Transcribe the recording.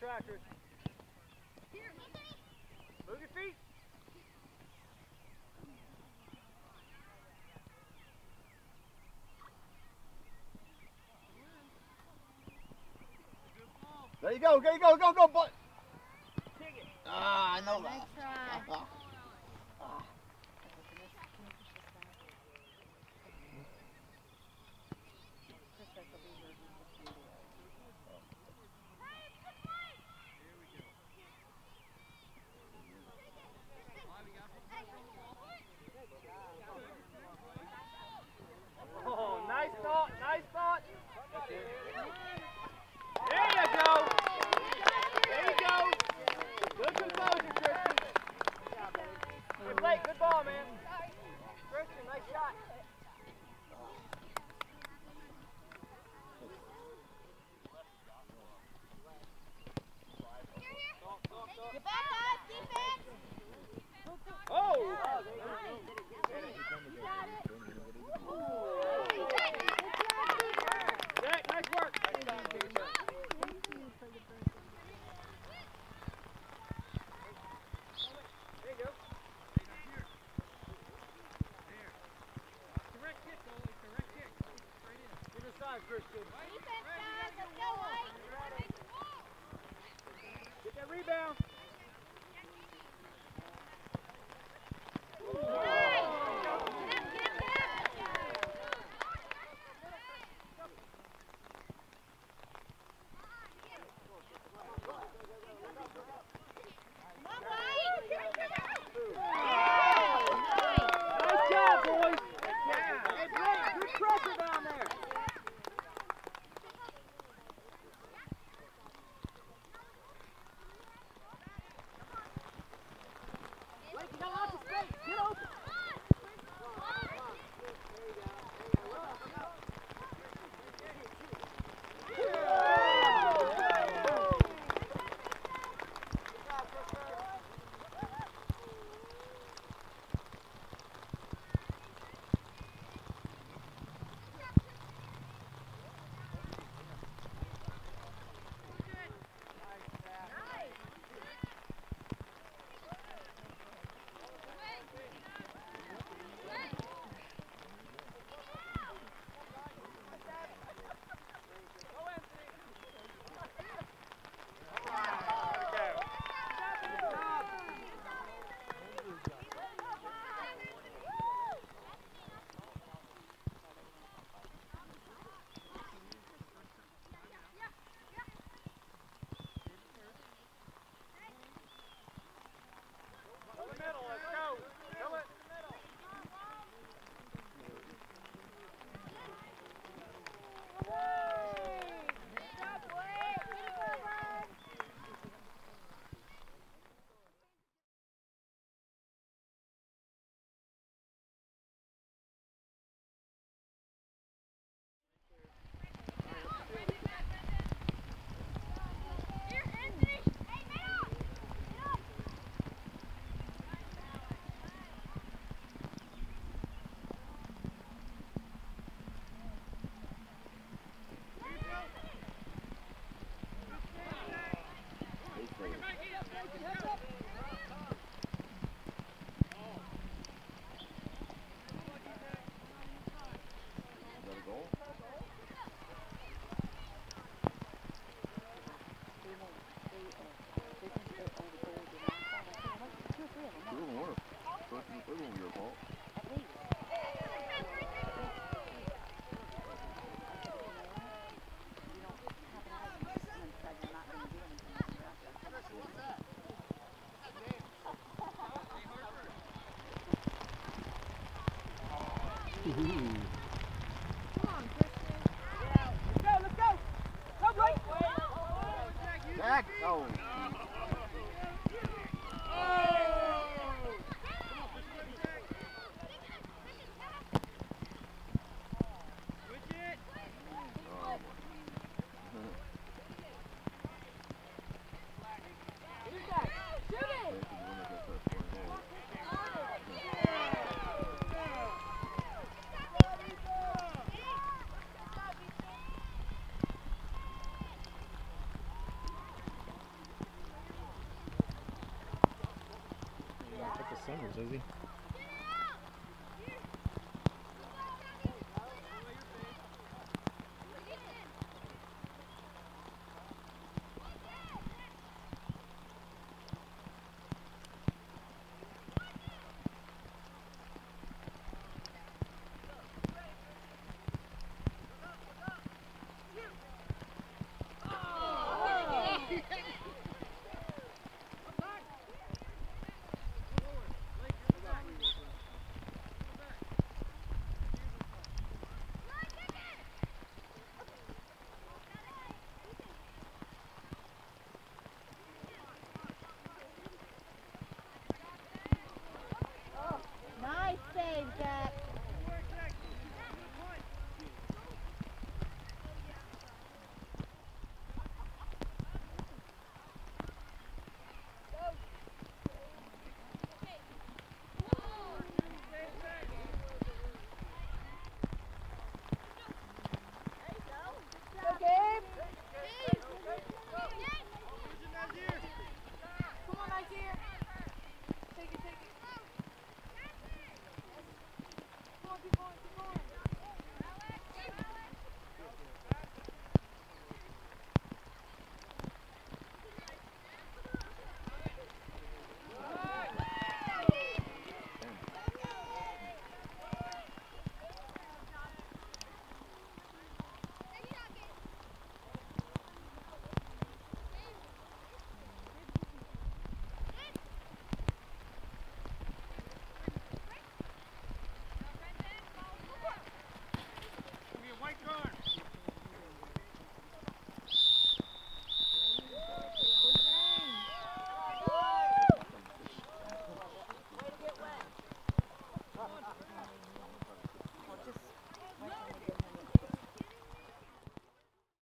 Trackers. Here, move your feet. There you go, there you go, go, go, boy. Ah, I know that. Rebound. back. Oh. así. nice save, Jack.